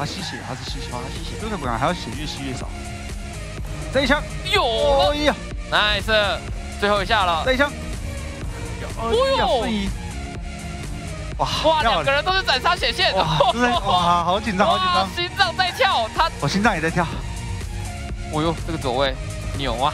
他吸血，他是吸血，他吸血，真的不敢，还要血越吸越少。这一枪。有了，哎、呀，nice，最后一下了，这一枪，哎、呦，哇哇，两个人都是斩杀血线，哇，哇好紧张，好紧张，心脏在跳，他，我心脏也在跳，哦呦，这个走位，牛啊！